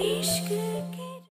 इश्क की